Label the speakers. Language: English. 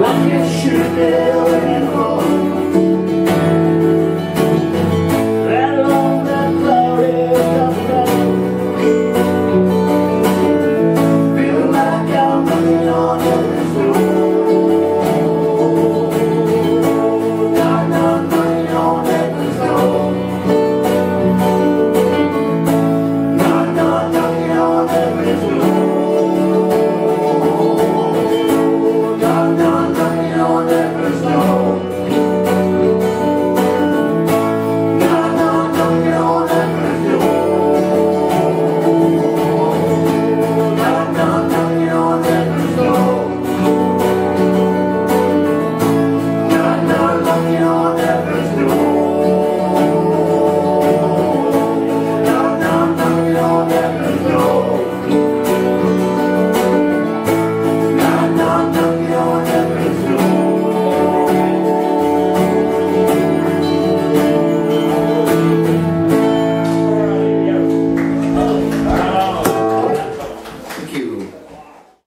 Speaker 1: Like it should be in home